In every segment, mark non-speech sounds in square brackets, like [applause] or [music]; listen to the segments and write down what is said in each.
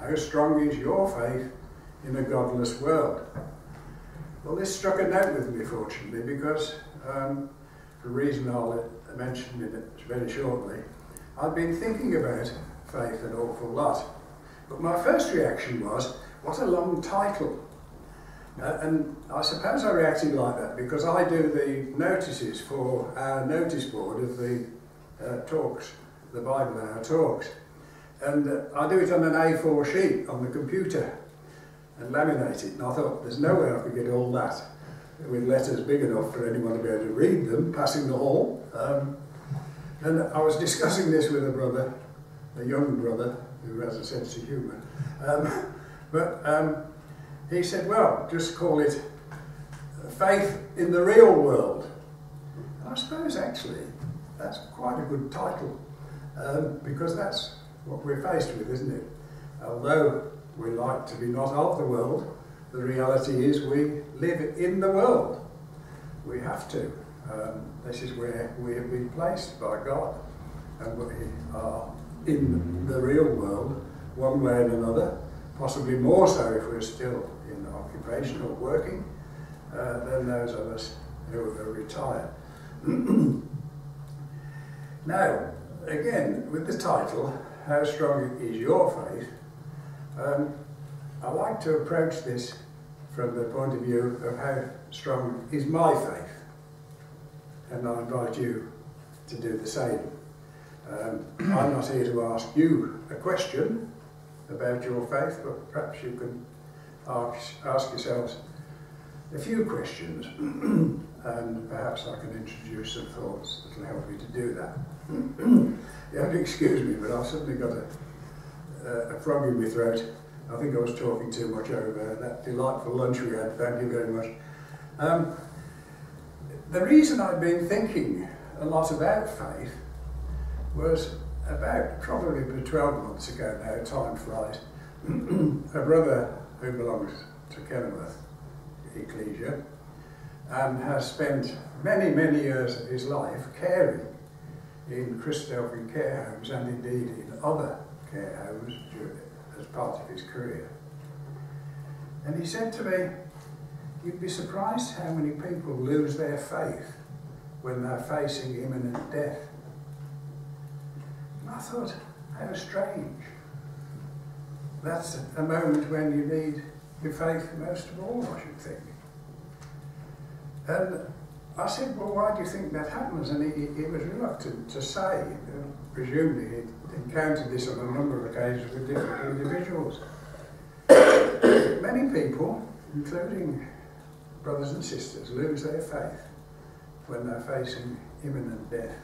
How strong is your faith in a godless world? Well, this struck a note with me, fortunately, because um, for a reason I'll mention it very shortly, I've been thinking about faith an awful lot. But my first reaction was, what a long title. Uh, and I suppose I reacted like that because I do the notices for our notice board of the uh, talks, the Bible Hour talks. And uh, I do it on an A4 sheet on the computer and laminate it. And I thought, there's no way I could get all that with letters big enough for anyone to be able to read them passing the hall. Um, and I was discussing this with a brother, a young brother, who has a sense of humour. Um, [laughs] but um, he said, well, just call it Faith in the Real World. And I suppose actually that's quite a good title um, because that's what we're faced with, isn't it? Although we like to be not of the world, the reality is we live in the world. We have to. Um, this is where we have been placed by God. And we are in the real world, one way and another, possibly more so if we're still in occupation or working uh, than those of us who are retired. [clears throat] now, again, with the title, How Strong is Your Faith? Um, I like to approach this from the point of view of how strong is my faith. And I invite you to do the same. Um, I'm not here to ask you a question about your faith, but perhaps you can ask, ask yourselves a few questions, [clears throat] and perhaps I can introduce some thoughts that will help you to do that. you have to excuse me, but I've suddenly got a, a frog in my throat. I think I was talking too much over that delightful lunch we had. Thank you very much. Um, the reason I've been thinking a lot about faith was about probably 12 months ago now, time flies, [clears throat] a brother who belongs to Kenilworth Ecclesia and has spent many, many years of his life caring in Christadelphian care homes and indeed in other care homes as part of his career. And he said to me, you'd be surprised how many people lose their faith when they're facing imminent death. And I thought, how strange. That's a moment when you need your faith most of all, I should think. And I said, well, why do you think that happens? And he, he was reluctant to say. Uh, presumably he'd encountered this on a number of occasions with different individuals. [coughs] Many people, including brothers and sisters, lose their faith when they're facing imminent death.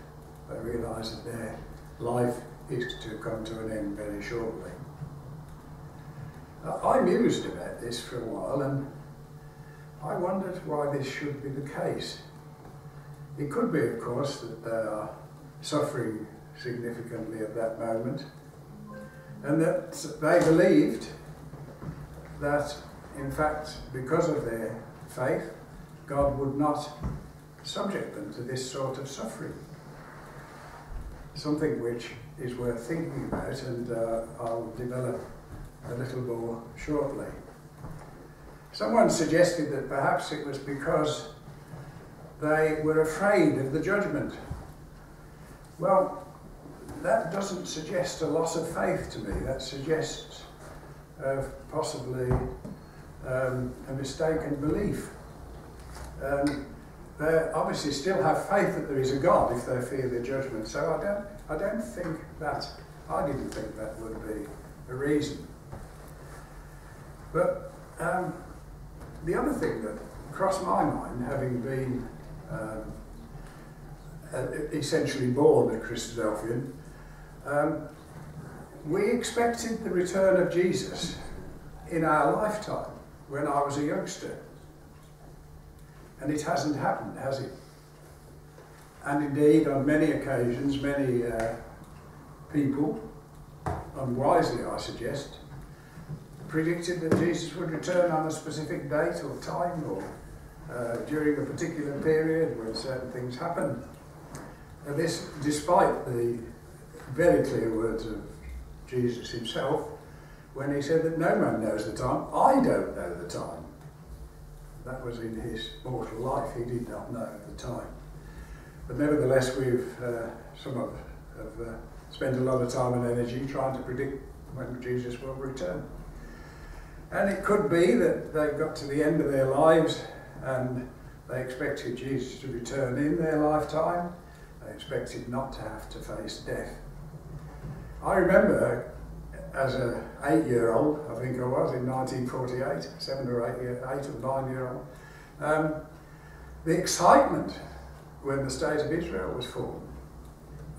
They realise that their life is to come to an end very shortly. I mused about this for a while and I wondered why this should be the case. It could be, of course, that they are suffering significantly at that moment and that they believed that, in fact, because of their faith, God would not subject them to this sort of suffering. Something which is worth thinking about and uh, I'll develop a little more shortly. Someone suggested that perhaps it was because they were afraid of the judgment. Well, that doesn't suggest a loss of faith to me. That suggests uh, possibly um, a mistaken belief. Um, they obviously still have faith that there is a God if they fear the judgment. So I don't, I don't think that, I didn't think that would be a reason. But um, the other thing that crossed my mind, having been um, essentially born a Christadelphian, um, we expected the return of Jesus in our lifetime when I was a youngster. And it hasn't happened, has it? And indeed, on many occasions, many uh, people, unwisely I suggest, predicted that Jesus would return on a specific date or time or uh, during a particular period when certain things happened. And this, despite the very clear words of Jesus himself, when he said that no man knows the time. I don't know the time. That was in his mortal life. He did not know the time. But nevertheless, we've, uh, some of have uh, spent a lot of time and energy trying to predict when Jesus will return. And it could be that they got to the end of their lives and they expected Jesus to return in their lifetime. They expected not to have to face death. I remember as an eight-year-old, I think I was, in 1948, seven or eight, year, eight or nine-year-old, um, the excitement when the State of Israel was formed.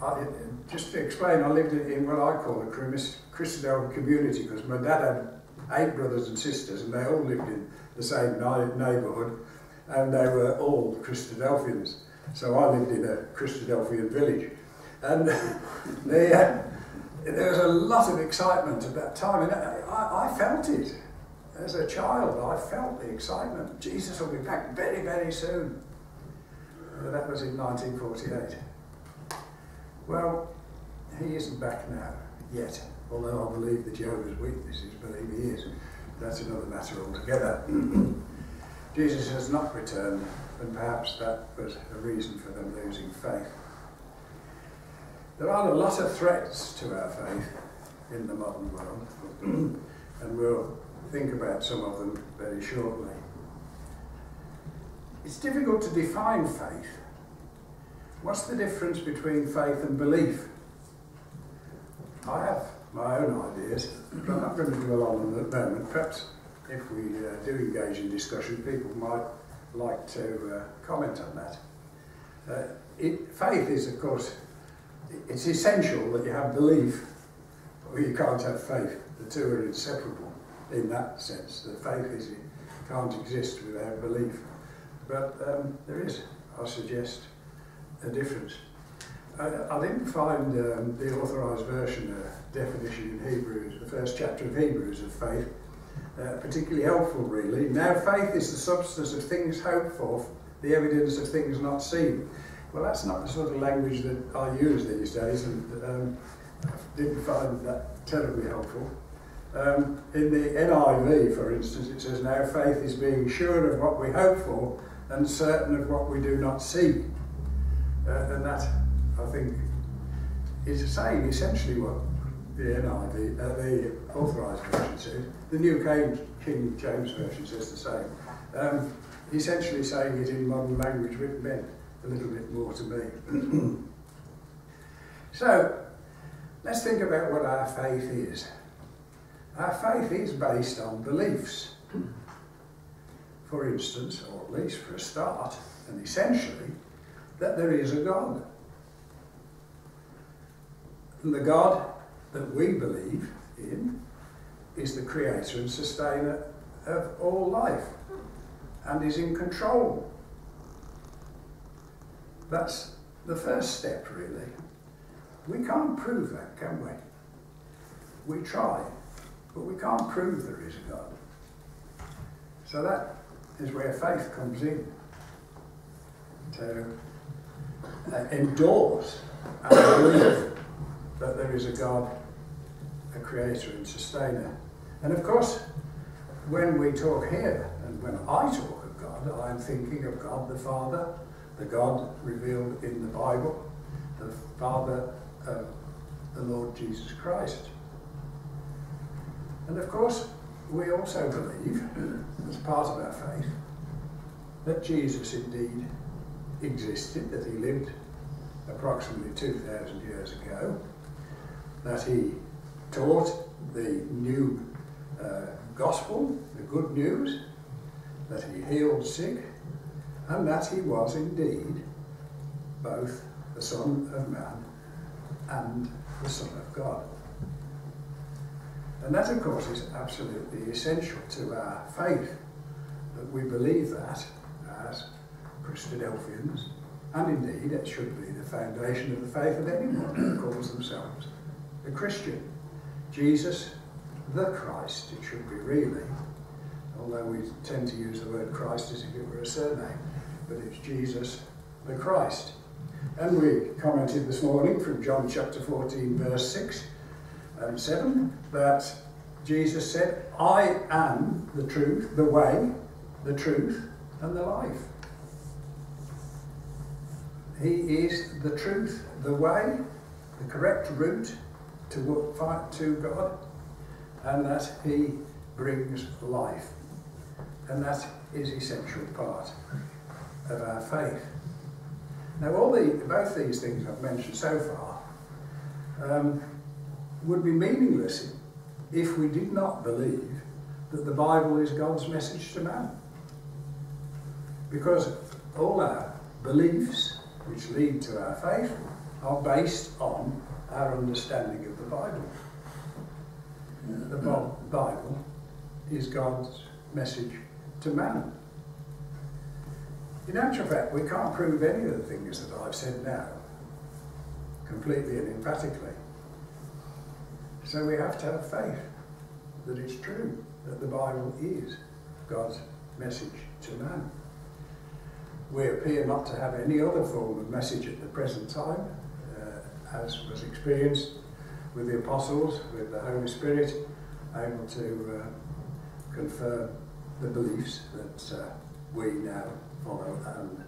I, just to explain, I lived in, what I call a Christadelphian community because my dad had eight brothers and sisters and they all lived in the same neighbourhood and they were all Christadelphians. So I lived in a Christadelphian village. And [laughs] they, uh, there was a lot of excitement at that time, and I, I felt it. As a child, I felt the excitement. Jesus will be back very, very soon. But that was in 1948. Well, he isn't back now, yet. Although I believe the Jehovah's Witnesses believe he is. That's another matter altogether. [clears throat] Jesus has not returned, and perhaps that was a reason for them losing faith. There are a lot of threats to our faith in the modern world, [clears throat] and we'll think about some of them very shortly. It's difficult to define faith. What's the difference between faith and belief? I have my own ideas, but I'm not going to dwell on them at the moment. Perhaps if we uh, do engage in discussion, people might like to uh, comment on that. Uh, it, faith is, of course, it's essential that you have belief, or you can't have faith. The two are inseparable in that sense. The faith is, can't exist without belief. But um, there is, I suggest, a difference. I, I didn't find um, the authorised version, a definition in Hebrews, the first chapter of Hebrews of faith, uh, particularly helpful, really. Now, faith is the substance of things hoped for, the evidence of things not seen. Well, that's not the sort of language that I use these days, and um, I didn't find that terribly helpful. Um, in the NIV, for instance, it says, Now faith is being sure of what we hope for and certain of what we do not see. Uh, and that, I think, is saying essentially what the NIV, uh, the authorised version says. The New King, King James Version says the same. Um, essentially saying it in modern language, which meant a little bit more to me. [clears throat] so, let's think about what our faith is. Our faith is based on beliefs. For instance, or at least for a start, and essentially, that there is a God. And the God that we believe in is the creator and sustainer of all life and is in control. That's the first step, really. We can't prove that, can we? We try, but we can't prove there is a God. So that is where faith comes in to uh, endorse and believe that there is a God, a creator and sustainer. And of course, when we talk here, and when I talk of God, I'm thinking of God the Father, the God revealed in the Bible, the Father of the Lord Jesus Christ. And of course, we also believe, [clears throat] as part of our faith, that Jesus indeed existed, that he lived approximately 2,000 years ago, that he taught the new uh, gospel, the good news, that he healed sick, and that he was indeed both the Son of Man and the Son of God. And that, of course, is absolutely essential to our faith, that we believe that as Christadelphians, and indeed it should be the foundation of the faith of anyone who calls themselves a Christian. Jesus, the Christ, it should be really, although we tend to use the word Christ as if it were a surname but it's Jesus the Christ. And we commented this morning from John chapter 14, verse 6 and 7, that Jesus said, I am the truth, the way, the truth, and the life. He is the truth, the way, the correct route to to God, and that He brings life. And that is essential part of our faith. Now, all the both these things I've mentioned so far um, would be meaningless if we did not believe that the Bible is God's message to man. Because all our beliefs, which lead to our faith, are based on our understanding of the Bible. The Bible is God's message to man. In actual fact, we can't prove any of the things that I've said now completely and emphatically. So we have to have faith that it's true, that the Bible is God's message to man. We appear not to have any other form of message at the present time, uh, as was experienced with the apostles, with the Holy Spirit, able to uh, confirm the beliefs that uh, we now follow and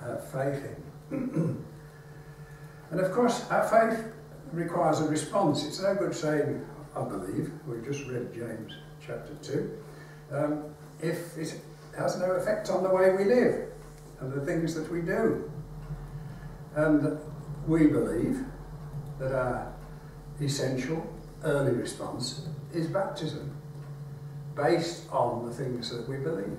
have faith in. [clears throat] and of course, our faith requires a response. It's no good saying, I believe, we just read James chapter 2, um, if it has no effect on the way we live and the things that we do. And we believe that our essential early response is baptism, based on the things that we believe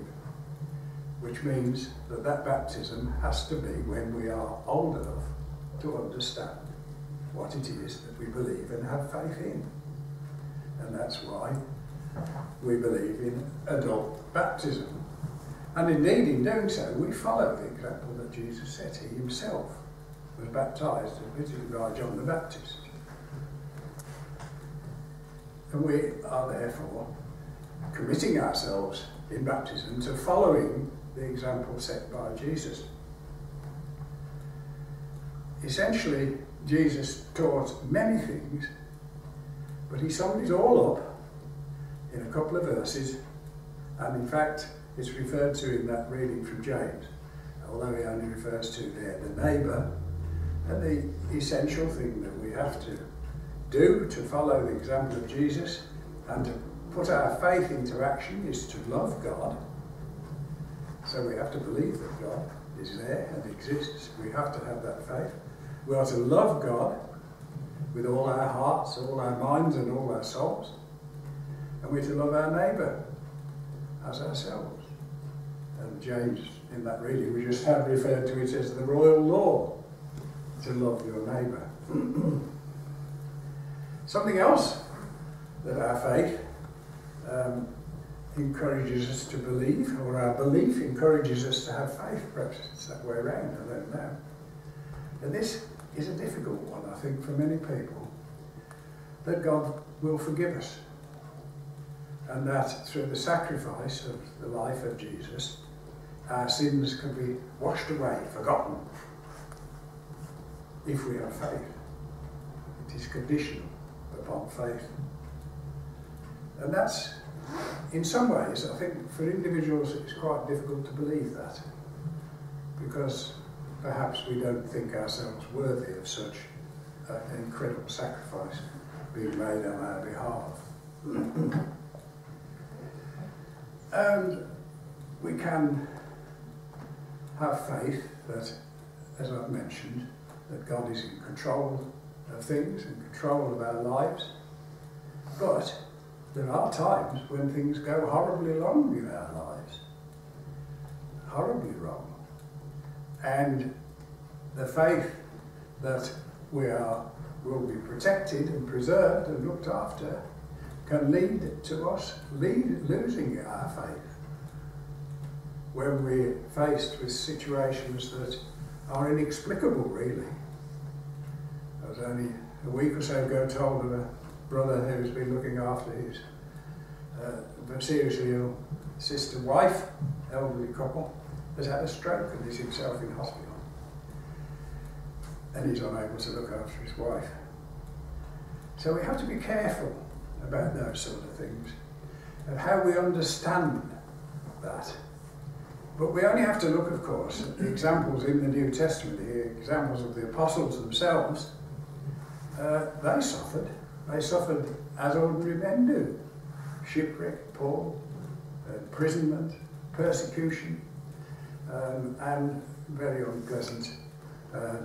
which means that that baptism has to be when we are old enough to understand what it is that we believe and have faith in. And that's why we believe in adult baptism. And indeed, in doing so, we follow the example that Jesus set. He himself was baptized, admittedly by John the Baptist. And we are therefore committing ourselves in baptism to following the example set by Jesus. Essentially, Jesus taught many things, but he summed it all up in a couple of verses, and in fact, it's referred to in that reading from James, although he only refers to there the neighbour, and the essential thing that we have to do to follow the example of Jesus and to put our faith into action is to love God so we have to believe that God is there and exists. We have to have that faith. We are to love God with all our hearts, all our minds, and all our souls. And we're to love our neighbour as ourselves. And James, in that reading, we just have referred to it as the royal law to love your neighbour. [clears throat] Something else that our faith um, encourages us to believe, or our belief encourages us to have faith. Perhaps it's that way around, I don't know. And this is a difficult one, I think, for many people. That God will forgive us. And that through the sacrifice of the life of Jesus, our sins can be washed away, forgotten, if we have faith. It is conditional upon faith. And that's in some ways, I think for individuals it's quite difficult to believe that because perhaps we don't think ourselves worthy of such incredible sacrifice being made on our behalf. and we can have faith that, as I've mentioned, that God is in control of things, and control of our lives, but there are times when things go horribly wrong in our lives. Horribly wrong. And the faith that we are will be protected and preserved and looked after can lead to us lead, losing our faith when we're faced with situations that are inexplicable really. Was only a week or so ago told of a brother who's been looking after his uh, seriously ill sister wife, elderly couple, has had a stroke and is himself in hospital. And he's unable to look after his wife. So we have to be careful about those sort of things and how we understand that. But we only have to look, of course, at the examples in the New Testament, the examples of the apostles themselves. Uh, they suffered. They suffered as ordinary men do. Shipwreck, poor, imprisonment, persecution, um, and very unpleasant uh,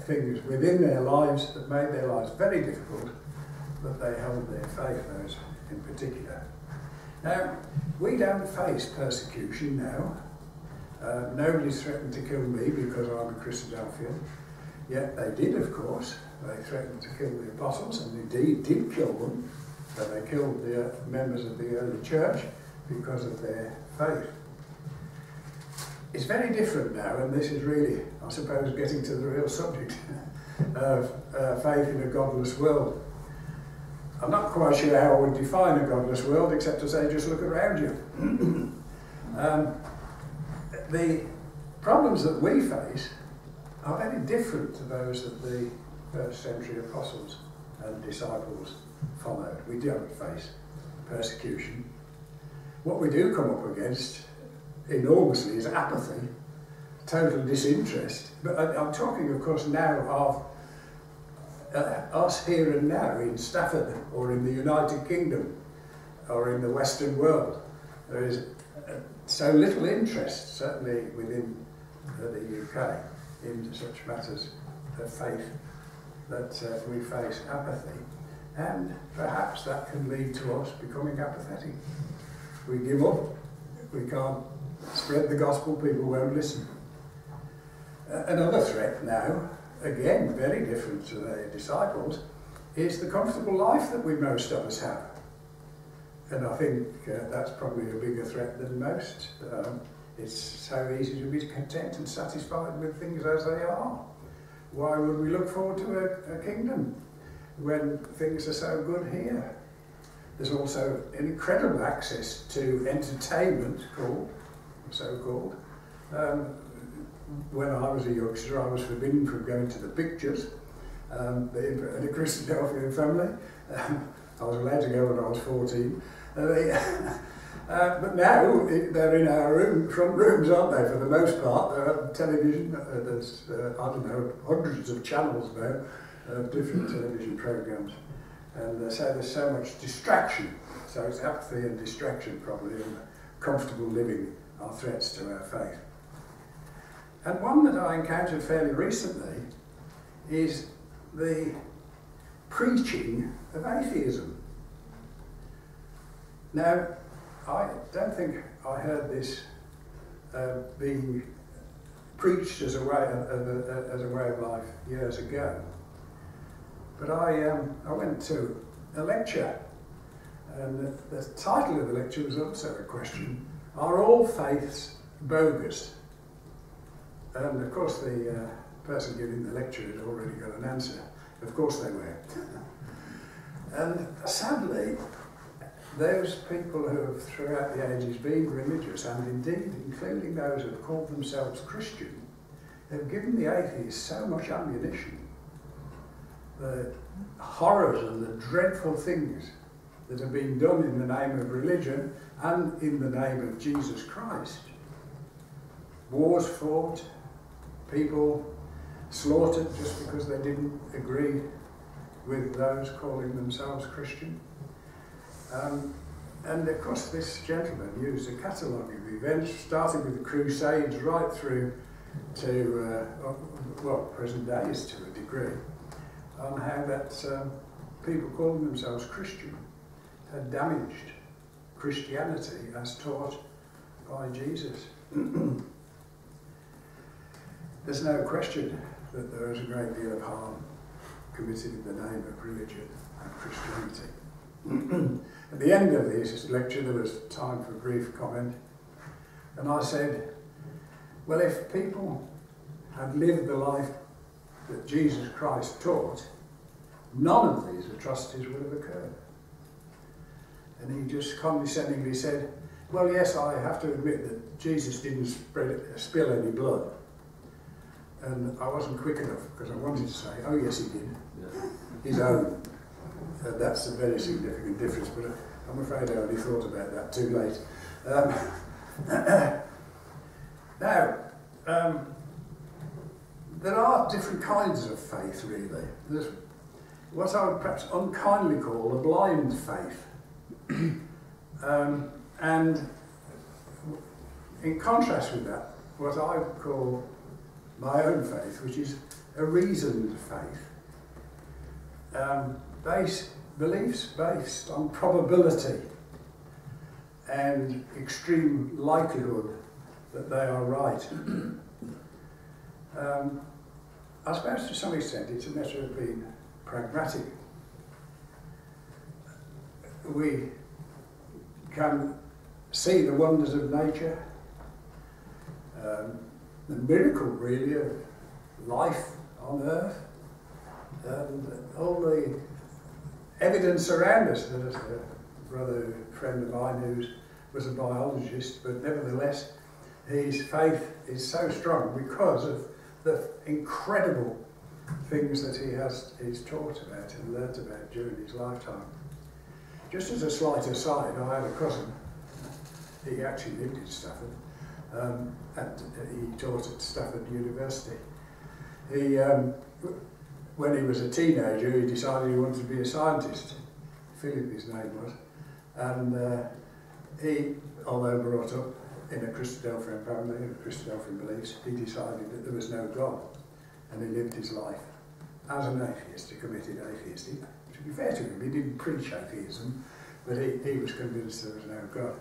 things within their lives that made their lives very difficult, but they held their faith, those in particular. Now, we don't face persecution now. Uh, nobody's threatened to kill me because I'm a Christadelphian. Yet they did, of course. They threatened to kill the apostles, and indeed did kill them. But they killed the members of the early church because of their faith. It's very different now, and this is really, I suppose, getting to the real subject [laughs] of uh, faith in a godless world. I'm not quite sure how I would define a godless world, except to say just look around you. [clears throat] um, the problems that we face are very different to those that the first century apostles and disciples followed. We don't face persecution. What we do come up against enormously is apathy, total disinterest. But I, am talking, of course, now of uh, us here and now in Stafford or in the United Kingdom or in the Western world. There is uh, so little interest, certainly within uh, the UK, in such matters of faith that uh, we face apathy. And perhaps that can lead to us becoming apathetic. We give up, we can't spread the gospel, people won't listen. Uh, another threat now again, very different to the disciples, is the comfortable life that we most of us have. And I think uh, that's probably a bigger threat than most. Um, it's so easy to be content and satisfied with things as they are. Why would we look forward to a, a kingdom when things are so good here? There's also incredible access to entertainment, called, so called, um, when I was a youngster, I was forbidden from going to the pictures. Um, the, a Christadelphian family, um, [laughs] I was allowed to go when I was 14. Uh, they, [laughs] uh, but now they're in our room, front rooms, aren't they? For the most part, there television. Uh, there's uh, I don't know hundreds of channels now of different television programs, and uh, so there's so much distraction. So it's apathy and distraction probably, and comfortable living are threats to our faith. And one that I encountered fairly recently is the preaching of atheism. Now, I don't think I heard this uh, being preached as a way of, of, as a way of life years ago. But I, um, I went to a lecture, and the, the title of the lecture was also a question Are all faiths bogus? And of course, the uh, person giving the lecture had already got an answer. Of course, they were. [laughs] and sadly, those people who have throughout the ages been religious, and indeed including those who have called themselves Christian, have given the atheists so much ammunition. The horrors and the dreadful things that have been done in the name of religion and in the name of Jesus Christ. Wars fought, people slaughtered just because they didn't agree with those calling themselves Christian. Um, and of course, this gentleman used a catalogue of events, starting with the Crusades right through to, uh, well, present days to a degree, on how that um, people calling themselves Christian had damaged Christianity as taught by Jesus. [clears throat] There's no question that there is a great deal of harm committed in the name of religion and Christianity. [clears throat] At the end of this lecture, there was time for a brief comment, and I said, Well, if people had lived the life that Jesus Christ taught, none of these atrocities would have occurred. And he just condescendingly said, Well, yes, I have to admit that Jesus didn't spread, spill any blood. And I wasn't quick enough because I wanted to say, oh yes he did, yeah. his own. That's a very significant difference, but I'm afraid I only thought about that too late. Um, [coughs] now, um, there are different kinds of faith, really. There's what I would perhaps unkindly call a blind faith. [coughs] um, and in contrast with that, what I call my own faith, which is a reasoned faith. Um, based, beliefs based on probability and extreme likelihood that they are right. [clears throat] um, I suppose to some extent it's a matter of being pragmatic. We can see the wonders of nature, um, the miracle really of life on earth, and all the evidence around us. There's a brother, friend of mine who was a biologist, but nevertheless, his faith is so strong because of the incredible things that he has he's taught about and learnt about during his lifetime. Just as a slight aside, I had a cousin, he actually lived in Stafford, um, and he taught at Stafford University. He, um, when he was a teenager, he decided he wanted to be a scientist. Philip, his name was. And uh, he, although brought up in a Christadelphian family, in Christadelphian beliefs, he decided that there was no God. And he lived his life as an atheist, a committed atheist. He, to be fair to him, he didn't preach atheism, but he, he was convinced there was no God.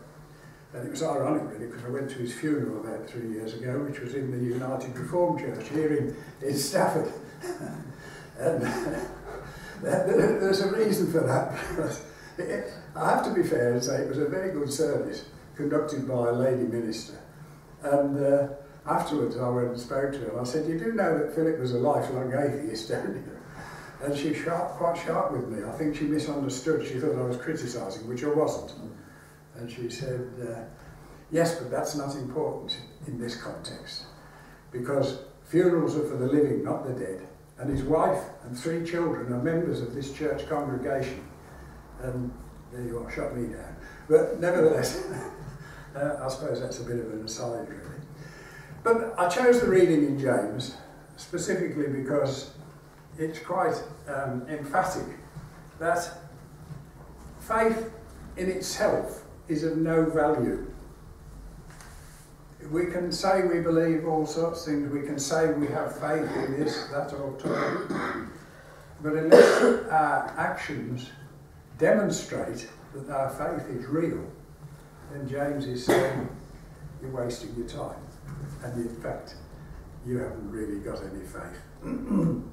And it was ironic, really, because I went to his funeral about three years ago, which was in the United Reformed Church here in, in Stafford. [laughs] and [laughs] there's a reason for that. [laughs] I have to be fair and say it was a very good service conducted by a lady minister. And uh, afterwards I went and spoke to her. I said, you do know that Philip was a lifelong atheist, don't you? And she sharp, quite sharp with me. I think she misunderstood. She thought I was criticising, which I wasn't. And she said, uh, yes, but that's not important in this context. Because funerals are for the living, not the dead. And his wife and three children are members of this church congregation. And there you are, shut me down. But nevertheless, [laughs] uh, I suppose that's a bit of an aside, really. But I chose the reading in James specifically because it's quite um, emphatic that faith in itself is of no value. We can say we believe all sorts of things, we can say we have faith in this, that, or that, but unless our actions demonstrate that our faith is real, then James is saying you're wasting your time. And in fact, you haven't really got any faith. [clears throat]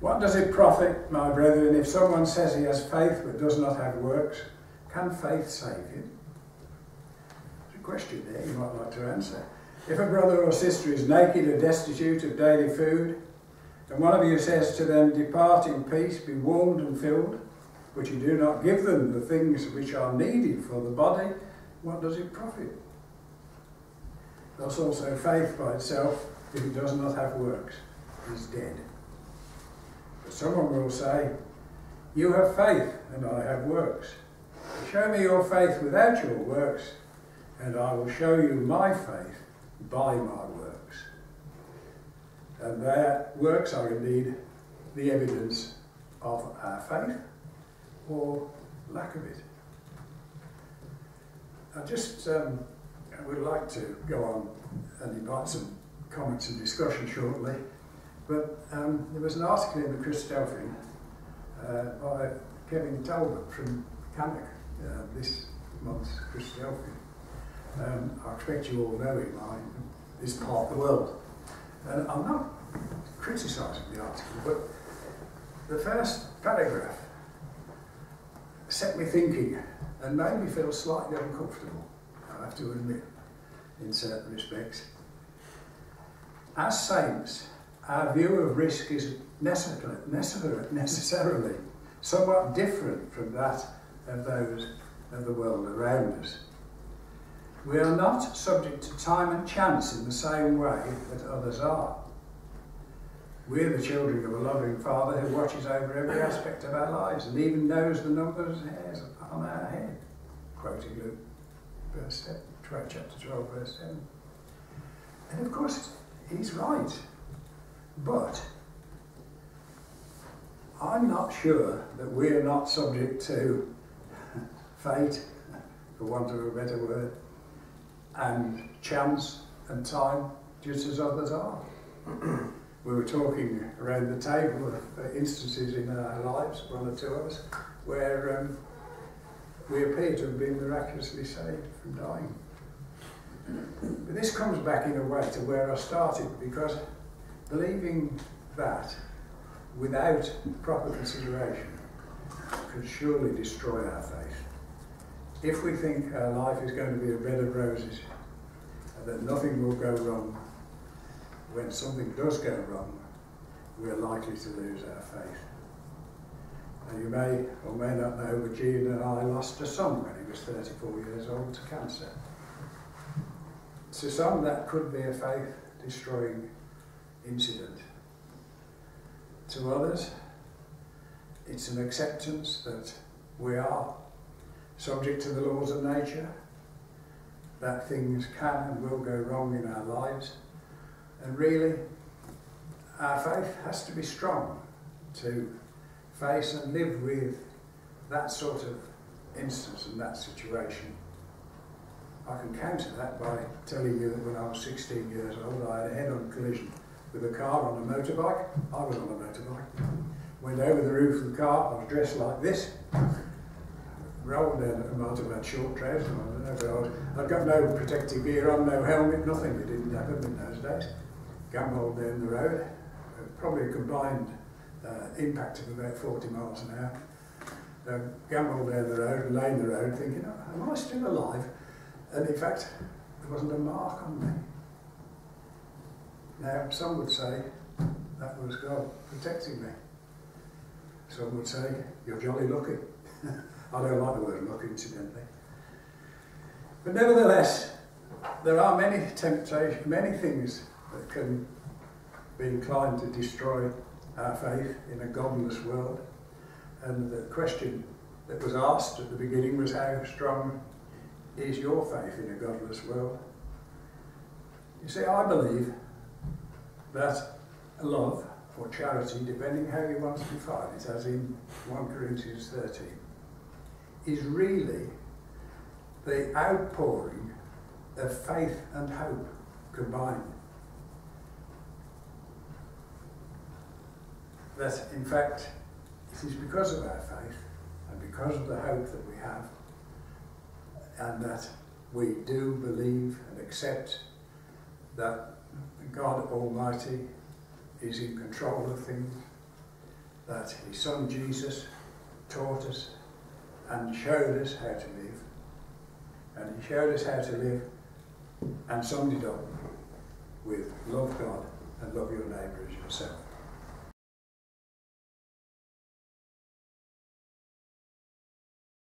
what does it profit, my brethren, if someone says he has faith but does not have works? Can faith save him? Question there you might like to answer. If a brother or sister is naked or destitute of daily food, and one of you says to them, Depart in peace, be warmed and filled, but you do not give them the things which are needed for the body, what does it profit? Thus also faith by itself, if it does not have works, is dead. But someone will say, You have faith, and I have works. Show me your faith without your works, and I will show you my faith by my works. And their works are indeed the evidence of our faith or lack of it. I just um, would like to go on and invite some comments and discussion shortly, but um, there was an article in the Christadelphian uh, by Kevin Talbot from Cannock uh, this month's Christadelphian. Um, I expect you all know him, I, this part of the world. And I'm not criticising the article, but the first paragraph set me thinking and made me feel slightly uncomfortable, I have to admit, in certain respects. As saints, our view of risk is necessarily somewhat different from that of those of the world around us. We are not subject to time and chance in the same way that others are. We're the children of a loving Father who watches over every aspect of our lives and even knows the number of hairs on our head. Quoting Luke, verse 7, chapter 12, verse 7. And of course, he's right. But I'm not sure that we're not subject to [laughs] fate, for want of a better word, and chance and time, just as others are. [clears throat] we were talking around the table of instances in our lives, one or two of us, where um, we appear to have been miraculously saved from dying. But this comes back in a way to where I started because believing that without proper consideration could surely destroy our faith. If we think our life is going to be a bed of roses and that nothing will go wrong, when something does go wrong, we're likely to lose our faith. Now you may or may not know, but Jean and I lost a son when he was 34 years old to cancer. To some, that could be a faith destroying incident. To others, it's an acceptance that we are subject to the laws of nature, that things can and will go wrong in our lives, and really, our faith has to be strong to face and live with that sort of instance and that situation. I can counter that by telling you that when I was 16 years old, I had a head-on collision with a car on a motorbike. I was on a motorbike. Went over the roof of the car, I was dressed like this, rolled down at the motor, had short trousers, I I was, I'd got no protective gear on, no helmet, nothing. It didn't happen in those days. Gambled down the road, probably a combined uh, impact of about 40 miles an hour. Uh, gambled down the road, lay in the road, thinking, oh, am I still alive? And in fact, there wasn't a mark on me. Now, some would say that was God protecting me. Some would say, you're jolly lucky. [laughs] I don't like the word lucky, incidentally. But nevertheless, there are many temptations, many things that can be inclined to destroy our faith in a godless world. And the question that was asked at the beginning was how strong is your faith in a godless world? You see, I believe that love or charity, depending how you want to define it, as in 1 Corinthians 13, is really the outpouring of faith and hope combined. That, in fact, it is because of our faith and because of the hope that we have, and that we do believe and accept that God Almighty is in control of things, that His Son Jesus taught us and showed us how to live, and He showed us how to live and summed it up with love God and love your neighbour as yourself.